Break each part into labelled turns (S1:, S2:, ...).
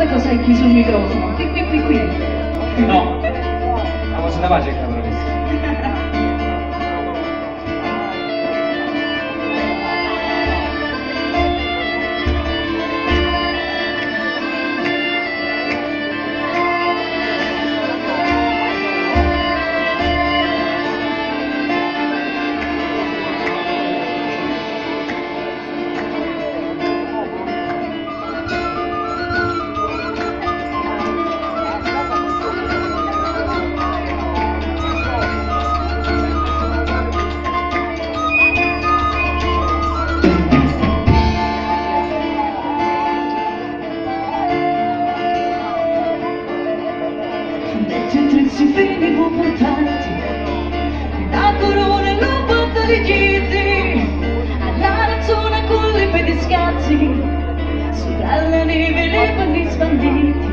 S1: guarda cos'è qui sul microfono. Qui, qui, qui, qui.
S2: No. Ma se
S1: la pace,
S3: cavolo. I'll even if it needs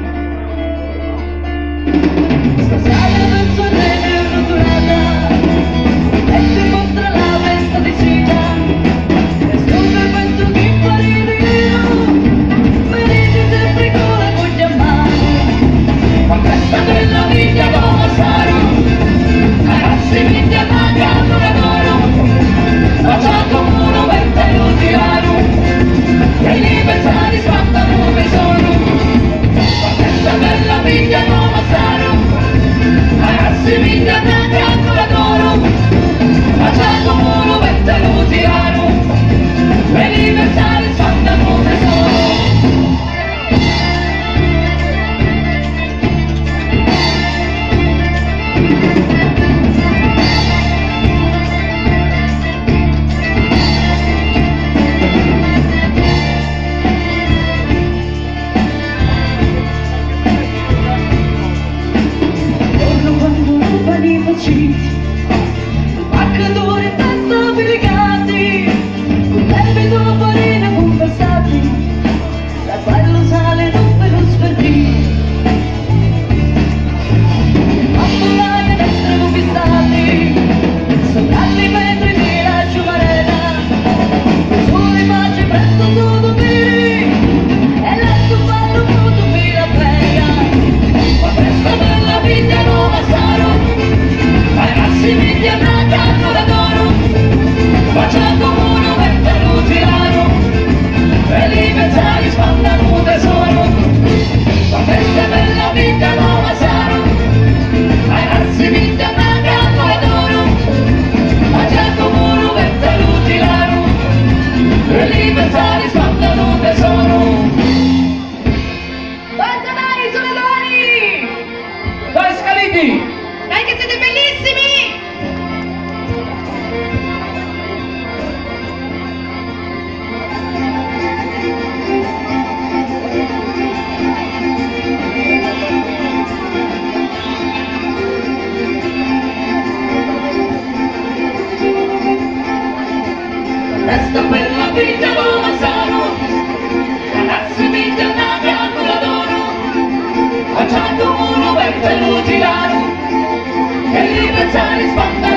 S3: the time is from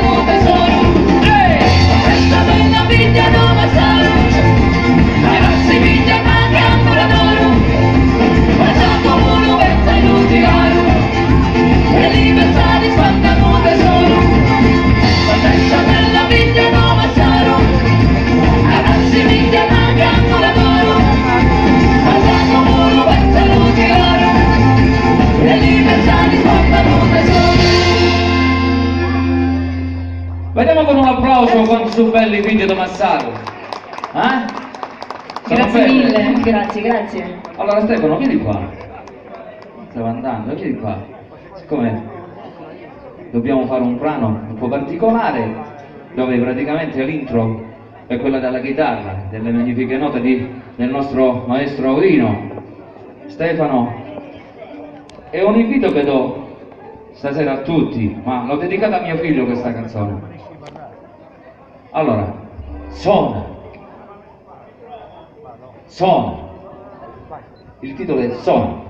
S2: Vediamo con un applauso quanti sono belli quindi da Massaro. Eh?
S1: Grazie
S2: belli?
S1: mille, grazie, grazie.
S2: Allora Stefano, vieni qua. Stavo andando, vieni qua. Siccome dobbiamo fare un brano un po' particolare, dove praticamente l'intro è quella della chitarra, delle magnifiche note di, del nostro maestro Aurino. Stefano, è un invito che do stasera a tutti, ma l'ho dedicata a mio figlio questa canzone. Allora, suona, suona, il titolo è Suona.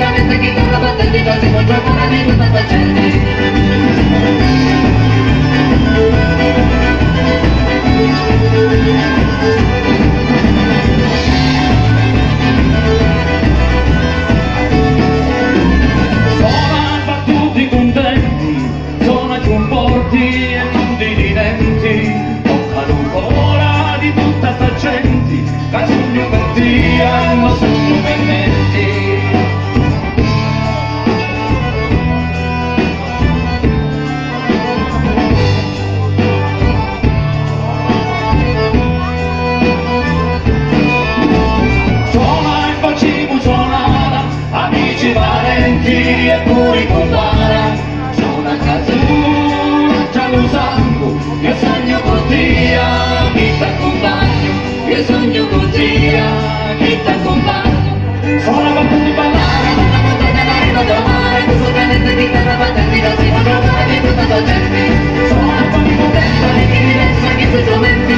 S2: trovare di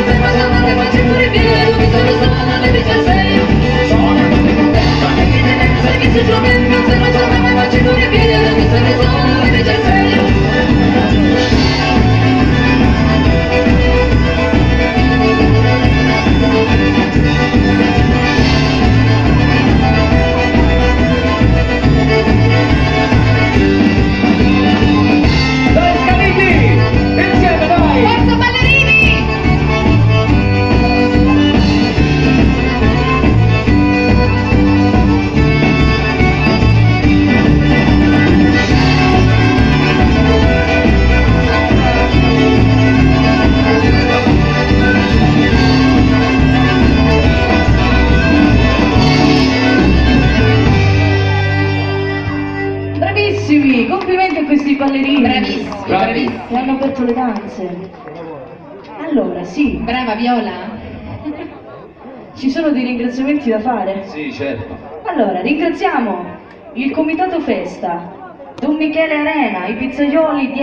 S3: Bravissimi,
S2: Bravi.
S3: bravissimi.
S1: Che hanno aperto le danze. Allora, sì,
S3: Brava Viola.
S1: ci sono dei ringraziamenti da fare.
S2: Sì, certo.
S1: Allora, ringraziamo il Comitato Festa, Don Michele Arena, i pizzaioli di